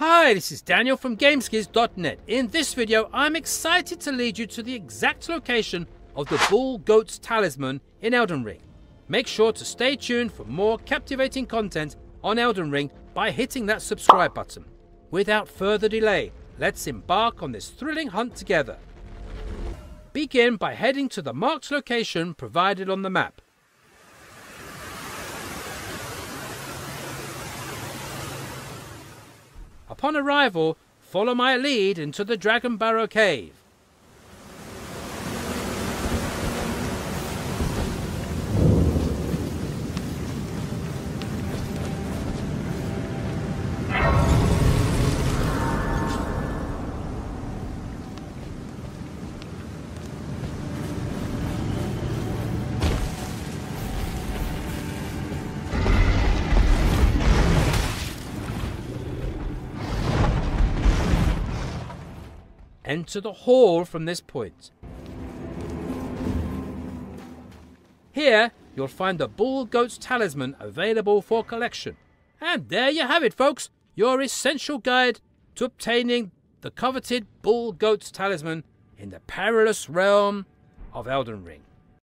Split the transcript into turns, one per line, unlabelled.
Hi, this is Daniel from Gameskeys.net. In this video, I'm excited to lead you to the exact location of the Bull Goat's Talisman in Elden Ring. Make sure to stay tuned for more captivating content on Elden Ring by hitting that subscribe button. Without further delay, let's embark on this thrilling hunt together. Begin by heading to the marked location provided on the map. Upon arrival, follow my lead into the Dragonbarrow Cave. Enter the hall from this point. Here, you'll find the Bull Goat's Talisman available for collection. And there you have it, folks, your essential guide to obtaining the coveted Bull Goat's Talisman in the perilous realm of Elden Ring.